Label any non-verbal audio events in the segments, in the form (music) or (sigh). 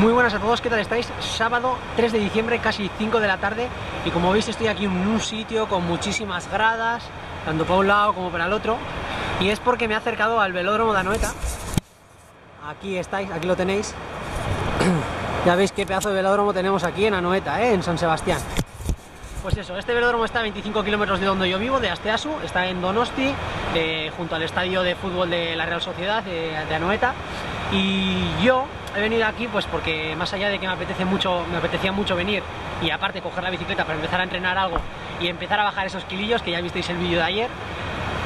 Muy buenas a todos, ¿qué tal estáis? Sábado 3 de diciembre, casi 5 de la tarde y como veis estoy aquí en un sitio con muchísimas gradas, tanto para un lado como para el otro y es porque me he acercado al velódromo de Anoeta. Aquí estáis, aquí lo tenéis. (clears throat) ya veis qué pedazo de velódromo tenemos aquí en Anoeta, ¿eh? en San Sebastián. Pues eso, este velódromo está a 25 kilómetros de donde yo vivo, de Asteasu, está en Donosti, eh, junto al estadio de fútbol de la Real Sociedad de, de Anoeta. Y yo he venido aquí pues porque más allá de que me apetece mucho, me apetecía mucho venir y aparte coger la bicicleta para empezar a entrenar algo y empezar a bajar esos kilillos que ya visteis el vídeo de ayer,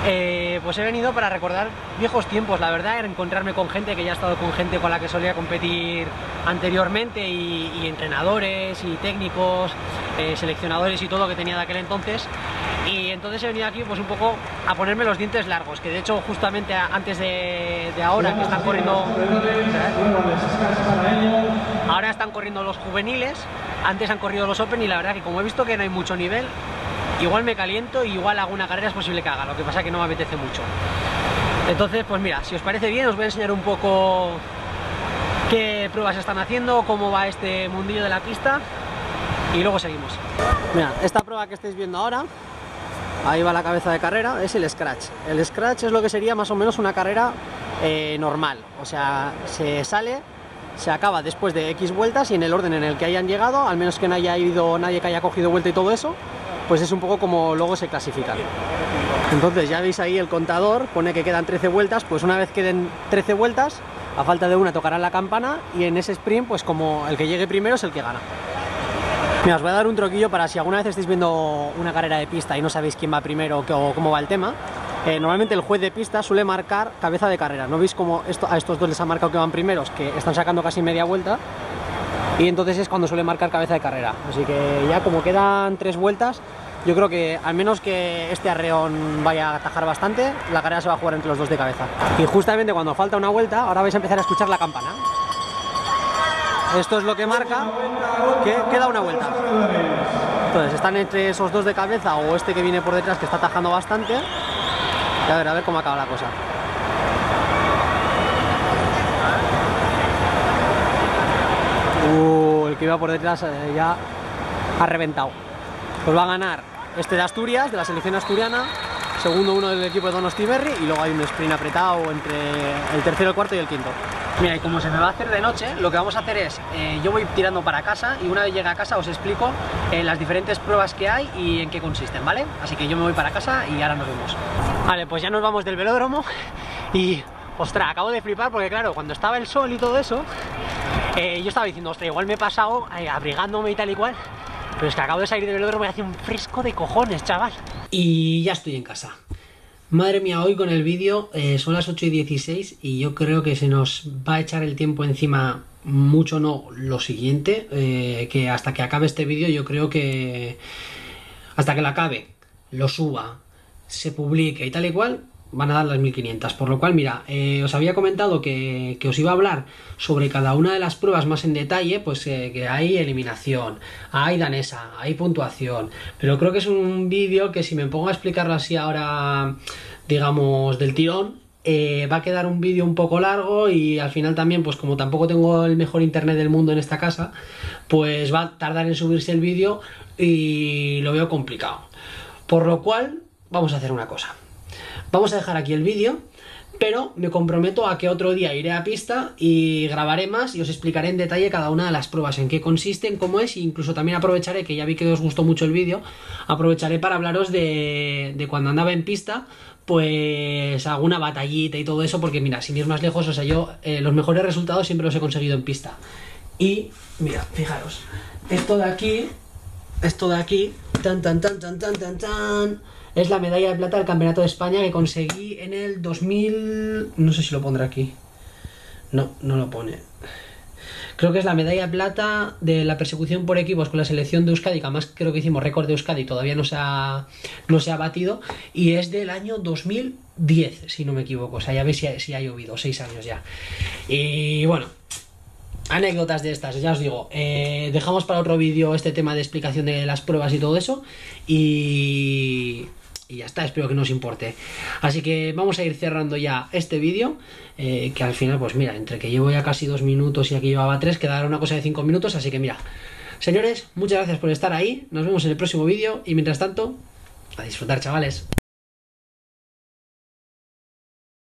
eh, pues he venido para recordar viejos tiempos, la verdad, encontrarme con gente que ya ha estado con gente con la que solía competir anteriormente y, entrenadores y técnicos, eh, seleccionadores y todo que tenía de aquel entonces. Y entonces he venido aquí pues un poco a ponerme los dientes largos, que de hecho justamente antes de ahora que están corriendo ahora están corriendo los juveniles, antes han corrido los Open y la verdad que como he visto que no hay mucho nivel, igual me caliento y igual alguna carrera es posible que haga, lo que pasa que no me apetece mucho. Entonces, pues mira, si os parece bien, os voy a enseñar un poco qué pruebas están haciendo, cómo va este mundillo de la pista y luego seguimos. Mira, esta prueba que estáis viendo ahora, ahí va la cabeza de carrera, es el scratch. El scratch es lo que sería más o menos una carrera eh, normal, o sea, se sale, se acaba después de X vueltas y en el orden en el que hayan llegado, al menos que no haya ido nadie que haya cogido vuelta y todo eso, pues es un poco como luego se clasifican. Entonces ya veis ahí el contador, pone que quedan 13 vueltas, pues una vez queden 13 vueltas, a falta de una tocarán la campana y en ese sprint, pues como el que llegue primero es el que gana. Mira, os voy a dar un troquillo para si alguna vez estáis viendo una carrera de pista y no sabéis quién va primero o cómo va el tema. Eh, normalmente el juez de pista suele marcar cabeza de carrera. ¿No veis cómo a estos dos les ha marcado que van primeros? Que están sacando casi media vuelta. Y entonces es cuando suele marcar cabeza de carrera. Así que ya como quedan tres vueltas, yo creo que al menos que este arreón vaya a atajar bastante, la carrera se va a jugar entre los dos de cabeza. Y justamente cuando falta una vuelta, ahora vais a empezar a escuchar la campana. Esto es lo que marca que queda una vuelta. Entonces están entre esos dos de cabeza o este que viene por detrás que está atajando bastante. Y a ver, a ver cómo acaba la cosa. Uh, el que iba por detrás eh, ya ha reventado. Pues va a ganar este de Asturias, de la selección asturiana, segundo uno del equipo de Donosti Berry y luego hay un sprint apretado entre el tercero, el cuarto y el quinto. Mira, y como se me va a hacer de noche, lo que vamos a hacer es, eh, yo voy tirando para casa y una vez llegue a casa os explico eh, las diferentes pruebas que hay y en qué consisten, ¿vale? Así que yo me voy para casa y ahora nos vemos. Vale, pues ya nos vamos del velódromo y, ostras, acabo de flipar porque claro, cuando estaba el sol y todo eso, eh, yo estaba diciendo, ostras, igual me he pasado eh, abrigándome y tal y cual, pero es que acabo de salir del velódromo y hace un fresco de cojones, chaval. Y ya estoy en casa. Madre mía, hoy con el vídeo eh, son las 8 y 16 y yo creo que se nos va a echar el tiempo encima mucho no lo siguiente, que hasta que acabe este vídeo yo creo que hasta que lo acabe, lo suba, se publique y tal y cual, van a dar las 1500. Por lo cual, mira, eh, os había comentado que, que, os iba a hablar sobre cada una de las pruebas más en detalle, pues eh, que hay eliminación, hay danesa, hay puntuación. Pero creo que es un vídeo que si me pongo a explicarlo así ahora, digamos, del tirón, eh, va a quedar un vídeo un poco largo y al final también, pues como tampoco tengo el mejor internet del mundo en esta casa, pues va a tardar en subirse el vídeo y lo veo complicado. Por lo cual, vamos a hacer una cosa. Vamos a dejar aquí el vídeo, pero me comprometo a que otro día iré a pista y grabaré más y os explicaré en detalle cada una de las pruebas, en qué consisten, cómo es, e incluso también aprovecharé, que ya vi que os gustó mucho el vídeo, aprovecharé para hablaros de, de cuando andaba en pista, pues alguna batallita y todo eso, porque mira, sin ir más lejos, o sea, yo eh, los mejores resultados siempre los he conseguido en pista. Y, mira, fijaros, esto de aquí, esto de aquí, tan, tan, tan, tan, tan, tan, tan, es la medalla de plata del Campeonato de España que conseguí en el 2000... No sé si lo pondrá aquí. No, no lo pone. Creo que es la medalla de plata de la persecución por equipos con la selección de Euskadi, que además creo que hicimos récord de Euskadi, todavía no se ha, no se ha batido, y es del año 2010, si no me equivoco. O sea, ya veis si ha, si ha llovido, seis años ya. Y bueno, anécdotas de estas, ya os digo, eh, dejamos para otro vídeo este tema de explicación de las pruebas y todo eso. Y y ya está, espero que no os importe. Así que vamos a ir cerrando ya este vídeo, eh, que al final, pues mira, entre que llevo ya casi dos minutos y aquí llevaba tres, quedará una cosa de cinco minutos, así que mira. Señores, muchas gracias por estar ahí, nos vemos en el próximo vídeo y mientras tanto, a disfrutar chavales.